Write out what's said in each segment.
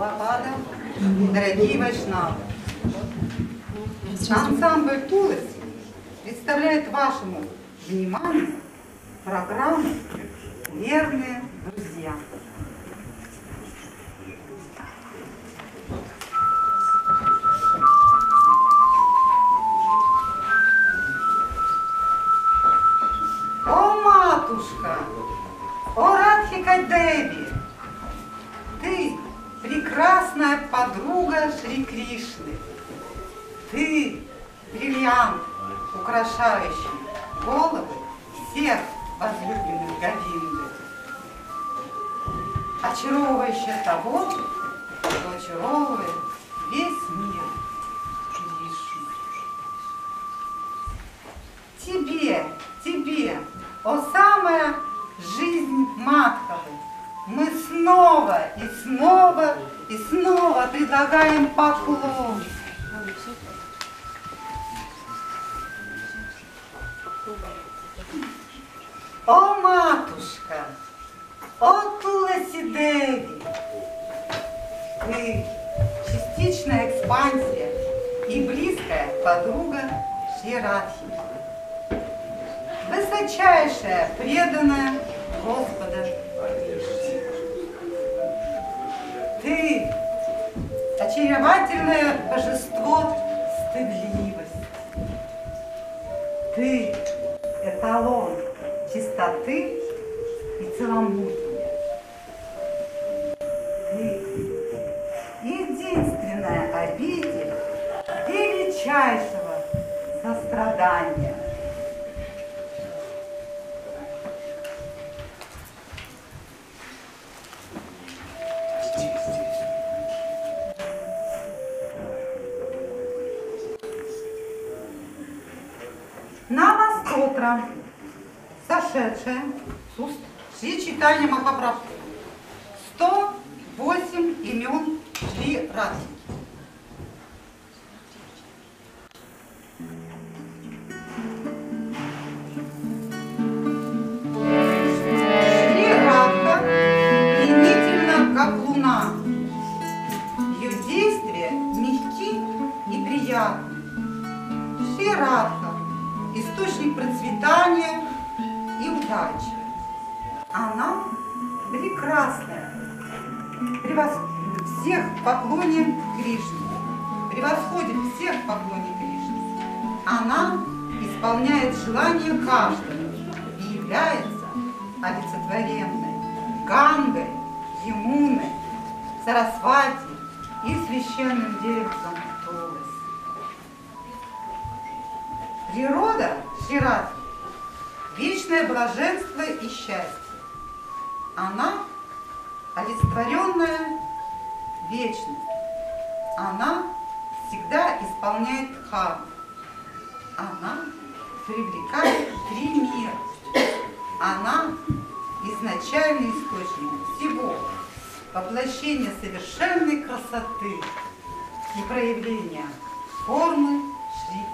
Прабхупада, дорогие вайшнавы. Ансамбль Туласи представляет вашему вниманию программу «Верные друзья». Бриллиант, украшающий головы всех возлюбленных Говинды. Очаровывающая того, кто очаровывает весь мир. Тебе, тебе, о самая жизнь матковой, мы снова и снова и снова предлагаем поклон. О, матушка, о, Туласи Деви, ты частичная экспансия и близкая подруга Ширадхи высочайшая, преданная Господа. Ты очаровательное божество стыдливости. Ты эталон чистоты и целомудрия. Ты единственная обитель величайшего сострадания. Шри Читания исполняет желания каждого и является олицетворенной Гангой, Емуной, Сарасвати и священным деревцем Туласи. Природа Ширадхи – вечное блаженство и счастье. Она – олицетворенная вечность. Она всегда исполняет дхарму. Она привлекает три мира. Она – изначальный источник всего, воплощение совершенной красоты и проявления формы Шри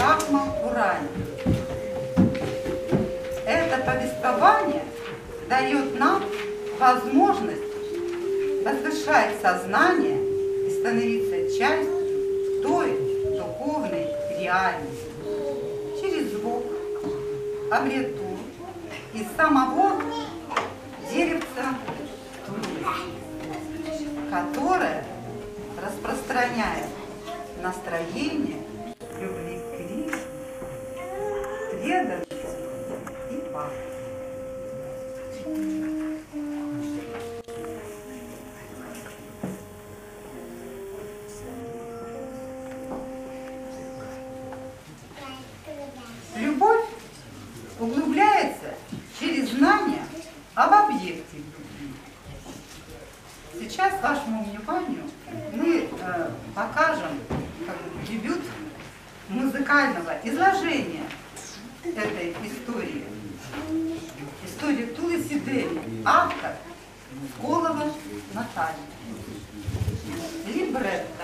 Рахма Урани. Это повествование дает нам возможность возвышать сознание и становиться частью той духовной реальности через звук, обрету и самого деревца которое распространяет настроение деда и папу. Correcto.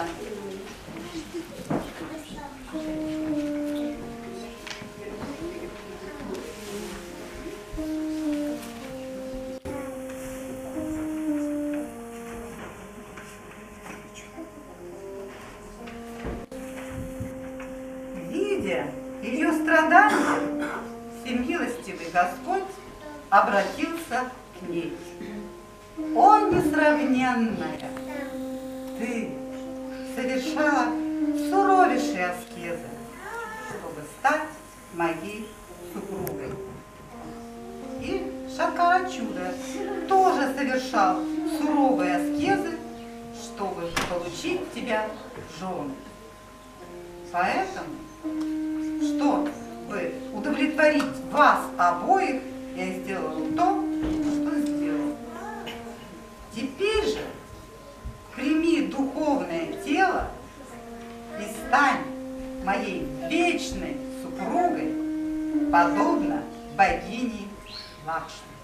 Стать моей супругой. И Шакара Чудо тоже совершал суровые аскезы, чтобы получить тебя в жены. Поэтому, чтобы удовлетворить вас обоих, я сделала то, что сделала. Теперь же прими духовное тело и стань моей вечной супругой, подобно богине Лакшми.